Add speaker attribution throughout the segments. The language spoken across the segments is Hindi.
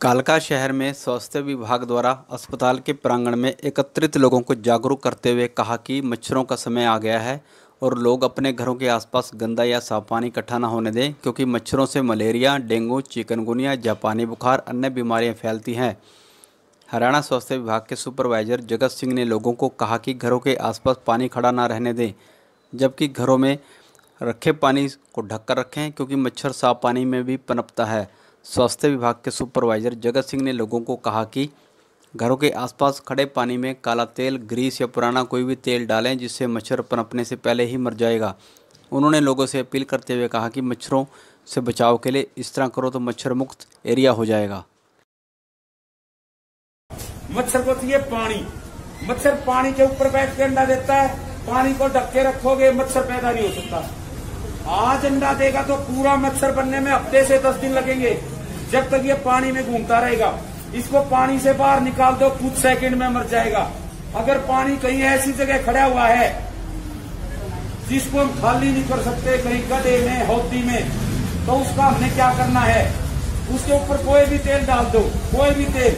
Speaker 1: कालका शहर में स्वास्थ्य विभाग द्वारा अस्पताल के प्रांगण में एकत्रित लोगों को जागरूक करते हुए कहा कि मच्छरों का समय आ गया है और लोग अपने घरों के आसपास गंदा या साफ़ पानी इकट्ठा न होने दें, क्योंकि मच्छरों से मलेरिया, डेंगू, चिकनगुनिया, जापानी बुखार, अन्य बीमारियाँ फैलती हैं। हरियाणा स्वास्थ्य विभाग के सुपरवाइजर जगत सिंह ने लोगों को कहा कि घरों के आसपास पानी खड़ा ना रहने दें, जबकि घरों में रखे पानी को ढककर रखें, क्योंकि मच्छर साफ़ पानी में भी पनपता है। स्वास्थ्य विभाग के सुपरवाइजर जगत सिंह ने लोगों को कहा कि घरों के आसपास खड़े पानी में काला तेल, ग्रीस या पुराना कोई भी तेल डालें, जिससे मच्छर पनपने से पहले ही मर जाएगा। उन्होंने लोगों से अपील करते हुए कहा कि मच्छरों से बचाव के लिए इस तरह करो तो मच्छर मुक्त एरिया हो जाएगा।
Speaker 2: मच्छर को चाहिए पानी। मच्छर पानी के ऊपर बैठ के अंडा देता है। पानी को ढक के रखोगे, मच्छर पैदा नहीं हो सकता। आज अंडा देगा तो पूरा मच्छर बनने में हफ़्ते से दस दिन लगेंगे। जब तक ये पानी में घूमता रहेगा। इसको पानी से बाहर निकाल दो, कुछ सेकंड में मर जाएगा। अगर पानी कहीं ऐसी जगह खड़ा हुआ है, जिसको हम खाली नहीं कर सकते, कहीं गड्ढे में हौदी में तो उसका हमने क्या करना है? उसके ऊपर कोई भी तेल डाल दो, कोई भी तेल।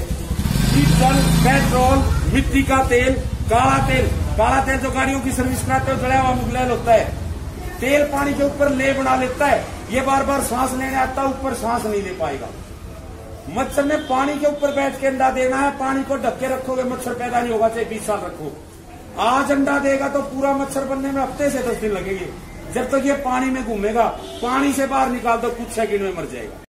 Speaker 2: डीजल पेट्रोल मिट्टी का तेल, काला तेल। काला तेल जो गाड़ियों की सर्विस कराते हो जड़ा हुआ मुगलैल होता है। तेल पानी के ऊपर ले बना लेता है, ये बार बार सांस लेने आता है, ऊपर सांस नहीं ले पाएगा। मच्छर ने पानी के ऊपर बैठ के अंडा देना है, पानी को ढक के रखोगे, मच्छर पैदा नहीं होगा, चाहे बीस साल रखो। आज अंडा देगा तो पूरा मच्छर बनने में हफ़्ते से दस दिन लगेंगे। जब तक ये पानी में घूमेगा, पानी से बाहर निकाल दो, कुछ सेकंड में मर जाएगा।